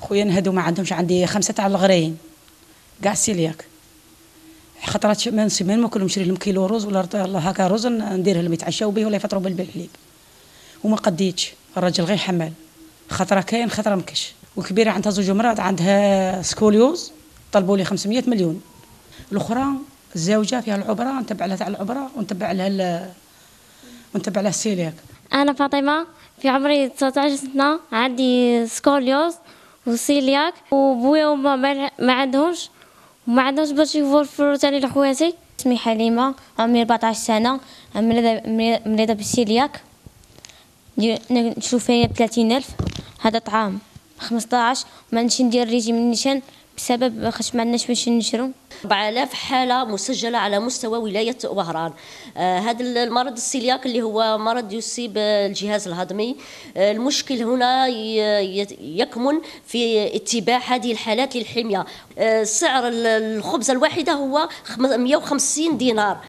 خويا نهدو ما عندهمش عندي خمسة تاع الغراين كاع سيلياك خطرات من سيمين ما كلهم نشري لهم كيلو رز ولا هكا رز نديره لهم يتعشاو به ولا يفطروا بالحليب وما قديتش. الراجل غير حمال خطرة كاين خطرة مكش وكبيرة عندها زوج مرات عندها سكوليوز طلبوا لي 500 مليون. الأخرى الزوجة فيها العبرة نتبع لها تاع العبرة ونتبع لها ونتبع لها السيلياك أنا فاطمة في عمري 19 سنة عندي scoliose و céliaque وبويا وما ما عندهمش وما عندهمش باش يوفروا ثاني لخواتي. اسمي حليمة عمري 14 سنة مريضه بال céliaque. نشوف فيا 30000 هذا طعام. 15 ما ندير ريجيم نيشان بسبب خاش ما عندناش باش نشرو. 4000 حالة مسجلة على مستوى ولاية وهران. آه هذا المرض السيلياك اللي هو مرض يصيب الجهاز الهضمي. آه المشكل هنا يكمن في اتباع هذه الحالات للحمية. آه سعر الخبزه الواحدة هو 150 دينار.